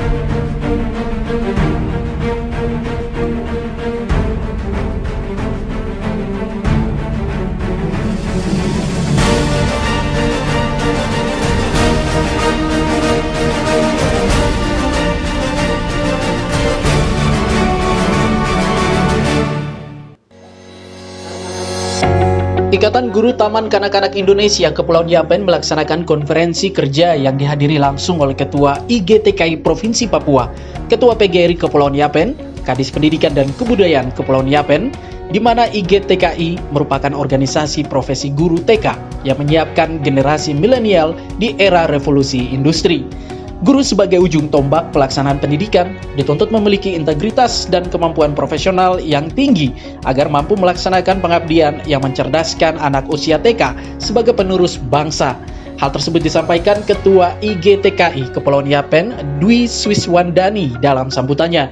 Thank you. Ikatan Guru Taman Kanak-Kanak Indonesia Kepulauan Yapen melaksanakan konferensi kerja yang dihadiri langsung oleh Ketua IGTKI Provinsi Papua, Ketua PGRI Kepulauan Yapen, Kadis Pendidikan dan Kebudayaan Kepulauan Yapen, di mana IGTKI merupakan organisasi profesi guru TK yang menyiapkan generasi milenial di era revolusi industri. Guru sebagai ujung tombak pelaksanaan pendidikan dituntut memiliki integritas dan kemampuan profesional yang tinggi agar mampu melaksanakan pengabdian yang mencerdaskan anak usia TK sebagai penerus bangsa. Hal tersebut disampaikan Ketua IGTKI Kepulauan Yapen Dwi Swiswandani dalam sambutannya.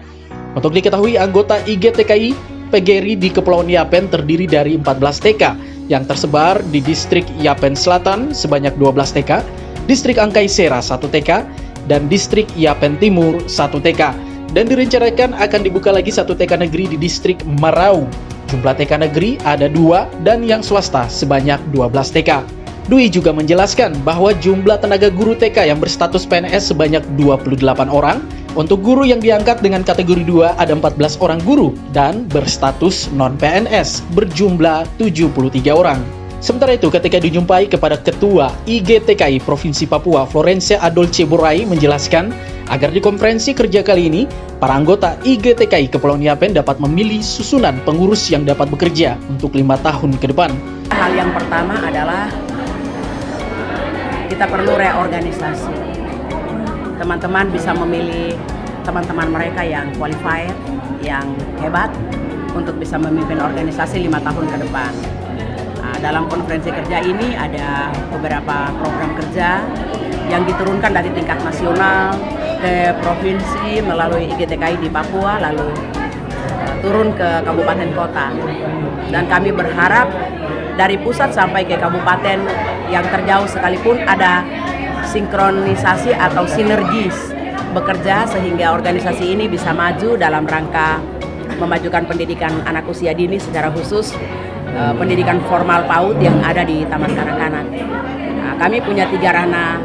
Untuk diketahui anggota IGTKI PGRI di Kepulauan Yapen terdiri dari 14 TK yang tersebar di distrik Yapen Selatan sebanyak 12 TK, distrik Angkai Sera 1 TK, dan distrik Yapen Timur 1 TK dan direncanakan akan dibuka lagi satu TK negeri di distrik Marau. Jumlah TK negeri ada dua dan yang swasta sebanyak 12 TK. Dwi juga menjelaskan bahwa jumlah tenaga guru TK yang berstatus PNS sebanyak 28 orang, untuk guru yang diangkat dengan kategori 2 ada 14 orang guru, dan berstatus non-PNS berjumlah 73 orang. Sementara itu, ketika dijumpai kepada Ketua IGTKI Provinsi Papua, Florencia Adolce Borai menjelaskan agar di konferensi kerja kali ini, para anggota IGTKI Kepulauan Yapen dapat memilih susunan pengurus yang dapat bekerja untuk lima tahun ke depan. Hal yang pertama adalah kita perlu reorganisasi. Teman-teman bisa memilih teman-teman mereka yang qualified, yang hebat untuk bisa memimpin organisasi lima tahun ke depan dalam konferensi kerja ini ada beberapa program kerja yang diturunkan dari tingkat nasional ke provinsi melalui IGTKI di Papua lalu uh, turun ke kabupaten kota. Dan kami berharap dari pusat sampai ke kabupaten yang terjauh sekalipun ada sinkronisasi atau sinergis bekerja sehingga organisasi ini bisa maju dalam rangka memajukan pendidikan anak usia dini secara khusus uh, pendidikan formal PAUD yang ada di Taman Kanak-Kanak. Nah, kami punya tiga ranah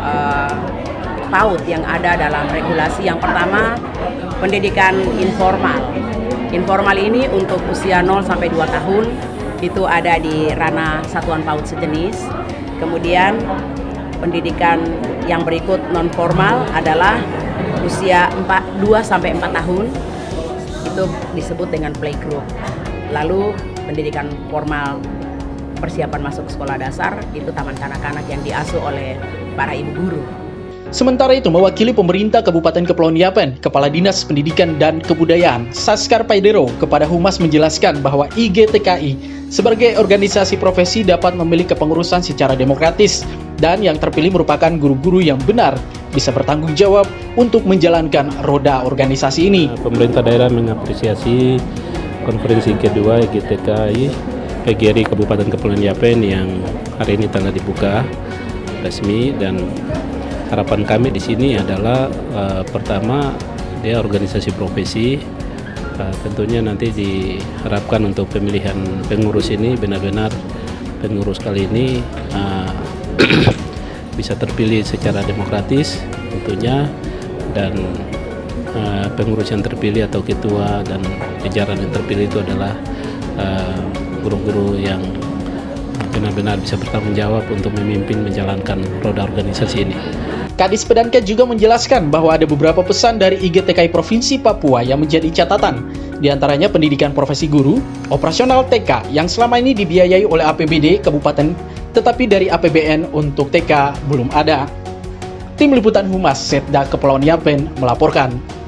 uh, PAUD yang ada dalam regulasi. Yang pertama, pendidikan informal. Informal ini untuk usia 0 sampai 2 tahun itu ada di ranah satuan PAUD sejenis. Kemudian pendidikan yang berikut non formal adalah usia 4, 2 sampai 4 tahun itu disebut dengan playgroup. Lalu pendidikan formal persiapan masuk sekolah dasar itu taman kanak-kanak yang diasuh oleh para ibu guru. Sementara itu, mewakili pemerintah Kabupaten Kepulauan Yapen, Kepala Dinas Pendidikan dan Kebudayaan, Saskar Paidero, kepada Humas menjelaskan bahwa IGTKI sebagai organisasi profesi dapat memilih kepengurusan secara demokratis dan yang terpilih merupakan guru-guru yang benar bisa bertanggung jawab untuk menjalankan roda organisasi ini. Pemerintah daerah mengapresiasi konferensi kedua GTKI PGRI Kabupaten Kepulauan Yapen yang hari ini telah dibuka resmi dan harapan kami di sini adalah uh, pertama dia organisasi profesi uh, tentunya nanti diharapkan untuk pemilihan pengurus ini benar-benar pengurus kali ini uh, bisa terpilih secara demokratis tentunya dan uh, pengurus yang terpilih atau ketua dan jajaran yang terpilih itu adalah guru-guru uh, yang benar-benar bisa bertanggung jawab untuk memimpin menjalankan roda organisasi ini. Kadis Pedanket juga menjelaskan bahwa ada beberapa pesan dari IGTKI Provinsi Papua yang menjadi catatan, di antaranya pendidikan profesi guru, operasional TK yang selama ini dibiayai oleh APBD Kabupaten tetapi dari APBN untuk TK belum ada. Tim Liputan Humas Setda Kepulauan Yapen melaporkan.